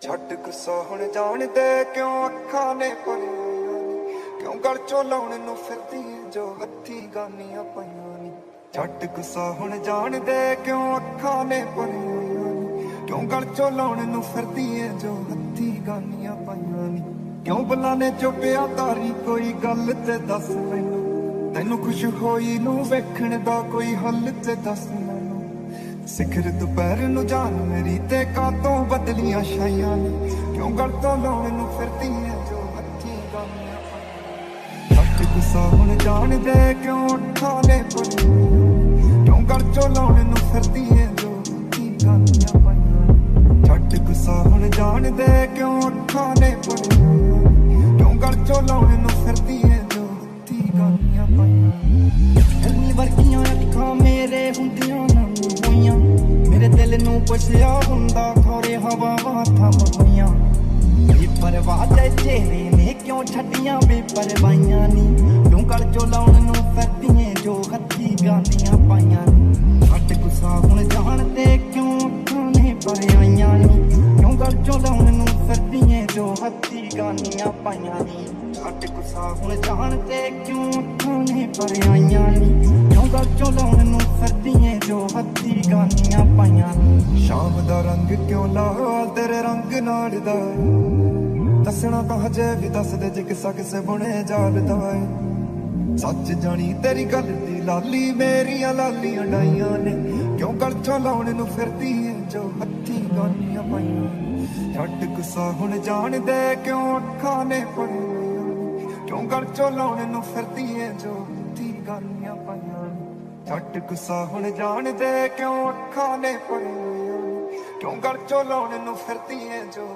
ਛੱਡ ਗੁੱਸਾ ਹੁਣ ਜਾਣਦੇ ਕਿਉਂ ਅੱਖਾਂ ਨੇ ਭਰੀਆਂ ਨੀ? ਕਿਉਂ ਗਲ ਚੋਂ ਲਾਉਣ ਨੂੰ ਫਿਰਦੀ ਏ ਜੋ ਹੱਥੀ ਗਾਨੀਆਂ ਪਈਆਂ ਨੀ? ਛੱਡ ਗੁੱਸਾ ਹੁਣ ਜਾਣਦੇ ਕਿਉਂ ਅੱਖਾਂ ਨੇ ਭਰੀਆਂ ਨੀ? ਕਿਉਂ ਗਲ ਚੋਂ ਲਾਉਣ ਨੂੰ ਫਿਰਦੀ ਜੋ ਹੱਥੀ ਗਾਨੀਆਂ ਪਈਆਂ ਨੀ? ਕਿਉਂ ਬੁਲਾਨੇ ਚੁੱਪਿਆ ਤਾਰੀ ਕੋਈ ਗੱਲ ਤੇ ਦੱਸ ਮੈਨੂੰ? ਤੈਨੂੰ ਖੁਸ਼ ਹੋਈ ਨੂੰ ਵੇਖਣ ਦਾ ਕੋਈ ਹੱਲ ਤੇ ਦੱਸ ਮੈਨੂੰ? ਸਿਖਰ ਦੁਪਹਿਰ ਨੂੰ ਜਾਨ ਮੇਰੀ ਤੇ ਕਾਤੋਂ ਬਦਲੀਆਂ ਛਾਈਆਂ ਨੇ? ਕਿਉਂ ਗਲ ਤੋਂ ਲਾਉਣ ਨੂੰ ਫਿਰਦੀ ਐ ਜੋ ਹੱਥੀ ਗਾਨੀਆਂ ਹੱਥ ਗੁੱਸਾ ਹੁਣ ਜਾਣਦੇ ਕਿਉਂ ਅੱਖਾਂ ਨੇ ਭਰੀਆਂ ਕਿਉਂ ਗਲ ਚੋਂ ਲਾਉਣ ਨੂੰ ਫਿਰਦੀ ਐ ਜੋ ਹੱਥੀ ਗਾਨੀਆਂ ਪਾਈਆਂ ਛੱਡ ਗੁੱਸਾ ਹੁਣ ਜਾਣਦੇ ਕਿਉਂ ਅੱਖਾਂ ਨੇ ਭਰੀਆਂ ਕਿਉਂ ਗਲ ਚੋਂ ਲਾਉਣ ਨੂੰ ਫਿਰਦੀ ਐ ਜੋ ਹੱਥੀ ਗਾਨੀਆਂ ਪਾਈਆਂ ਇੰਨੀ ਵਰਗੀਆਂ ਅੱਖਾਂ ਮੇਰੇ ਹੁੰਦੀਆਂ ਪੁੱਛਿਆ ਹੁੰਦਾ ਖੋਰੇ ਹਵਾਵਾਂ ਥੰਮ ਹੋਈਆਂ। ਬੇਪਰਵਾਹ ਦੇ ਚਿਹਰੇ ਨੇ ਕਿਉਂ ਛੱਡੀਆਂ? ਬੇਪਰਵਾਹੀਆਂ ਨੀ। ਕਿਉਂ ਗਲ ਚੋਂ ਲਾਉਣ ਨੂੰ ਫਿਰਦੀਆਂ ਜੋ ਹੱਥੀ ਗਾਂਦੀਆਂ ਪਾਈਆਂ ਨੀ। ਹੱਟ ਗੁੱਸਾ ਹੁਣ ਜਾਣਦੇ ਕਿਉਂ ਅੱਖਾਂ ਨੇ ਭਰਿਆਈਆਂ ਨੀ? ਕਿਉਂ ਗਲ ਚੋਂ ਲਾਉਣ ਨੂੰ ਫਿਰਦੀਆਂ ਜੋ ਹੱਥੀ ਗਾਨੀਆਂ ਪਾਈਆਂ ਨੀ। ਹੱਟ ਗੁੱਸਾ ਹੁਣ ਜਾਣਦੇ ਕਿਉਂ ਅੱਖਾਂ ਨੇ ਭਰਿਆਈਆਂ ਨੀ? ਕਿਉਂ ਗਲ ਚੋਂ ਲਾਉਣ ਨੂੰ ਫਿਰਦੀਆਂ ਜੋ ਹੱਥੀ ਗਾਨੀਆਂ ਪਾਈਆਂ। ਸ਼ਾਮ ਦਾ ਰੰਗ ਕਿਉਂ ਲਾਲ, ਤੇਰੇ ਰੰਗ ਨਾਲ ਦਾ ਦੱਸਣਾ ਤਾਂ ਹਜੇ ਵੀ ਦੱਸਦੇ ਜੇ ਕਿਸਾ ਕਿਸੇ ਬੁਣੇ ਜਾਲਦਾ ਏ। ਸੱਚ ਜਾਣੀ ਤੇਰੀ ਗੱਲ ਦੀ ਲਾਲੀ, ਮੇਰੀਆਂ ਲਾਲੀਆਂ ਡਾਈਆਂ ਨੇ। ਕਿਉਂ ਗਲ ਚੋਂ ਲਾਉਣ ਨੂੰ ਫਿਰਦੀ ਏ ਜੋ ਹੱਥੀ ਗਾਨੀਆਂ ਪਾਈਆਂ ਛੱਡ ਗੁੱਸਾ ਹੁਣ ਜਾਣਦੇ ਕਿਉਂ ਅੱਖਾਂ ਨੇ ਪੜੀਆਂ ਕਿਉਂ ਗਲ ਚੋਂ ਲਾਉਣ ਨੂੰ ਫਿਰਦੀ ਏ ਜੋ ਹੱਥੀ ਗਾਨੀਆਂ ਪਾਈਆਂ ਛੱਡ ਗੁੱਸਾ ਹੁਣ ਜਾਣਦੇ ਕਿਉਂ ਅੱਖਾਂ ਨੇ ਪੜੀਆਂ ਕਿਉਂ ਗਲ ਚੋਂ ਲਾਉਣ ਨੂੰ ਫਿਰਦੀ ਏ ਜੋ?